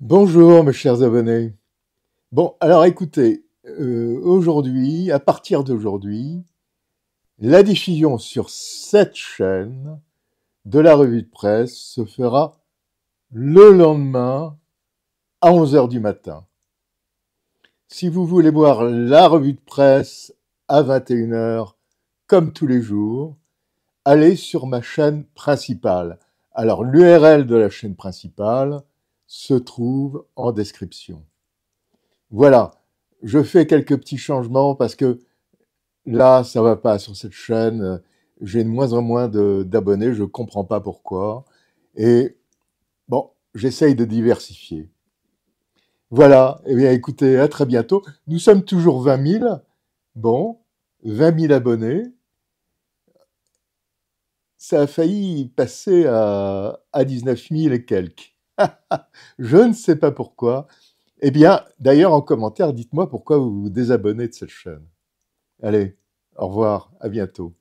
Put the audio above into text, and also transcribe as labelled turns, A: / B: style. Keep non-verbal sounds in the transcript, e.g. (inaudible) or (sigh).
A: Bonjour mes chers abonnés. Bon, alors écoutez, euh, aujourd'hui, à partir d'aujourd'hui, la diffusion sur cette chaîne de la revue de presse se fera le lendemain à 11h du matin. Si vous voulez voir la revue de presse à 21h, comme tous les jours, allez sur ma chaîne principale. Alors l'URL de la chaîne principale, se trouve en description. Voilà, je fais quelques petits changements parce que là, ça va pas sur cette chaîne. J'ai de moins en moins d'abonnés, je ne comprends pas pourquoi. Et bon, j'essaye de diversifier. Voilà, eh bien écoutez, à très bientôt. Nous sommes toujours 20 000. Bon, 20 000 abonnés. Ça a failli passer à, à 19 000 et quelques. (laughs) Je ne sais pas pourquoi. Eh bien, d'ailleurs, en commentaire, dites-moi pourquoi vous vous désabonnez de cette chaîne. Allez, au revoir, à bientôt.